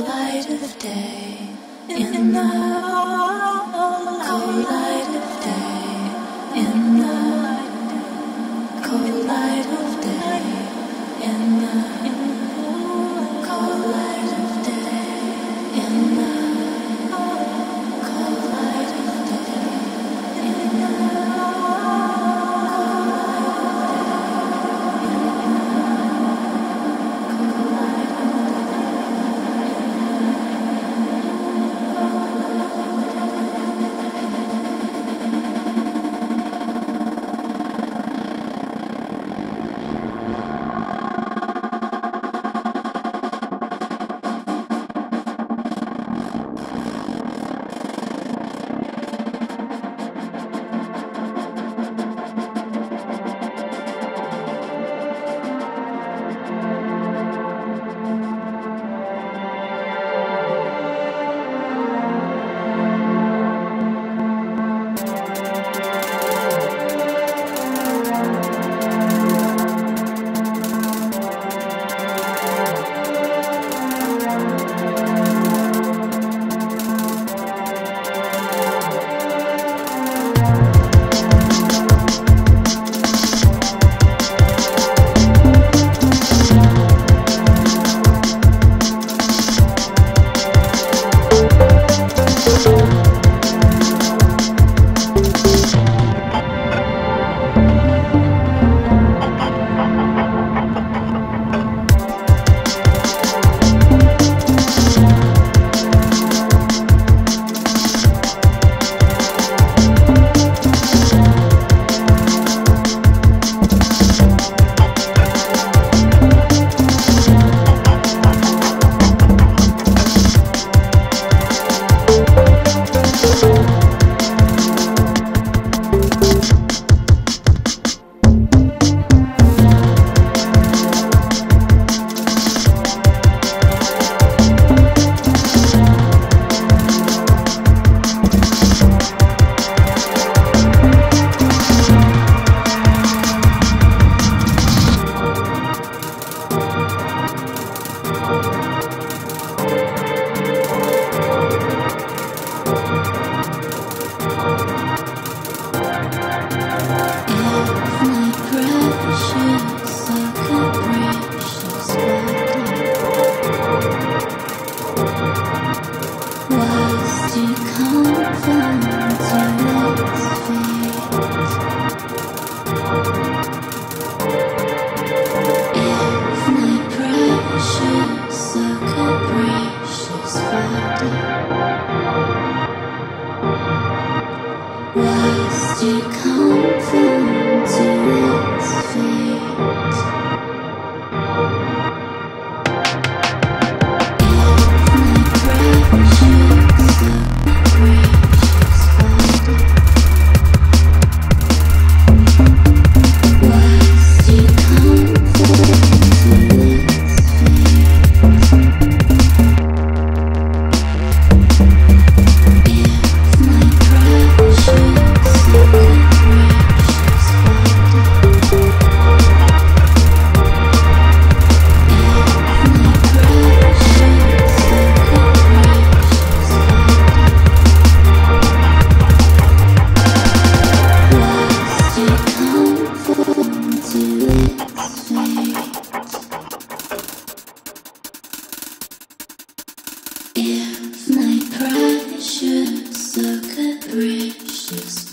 light of day, in the cold light of day, to precious